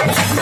残念!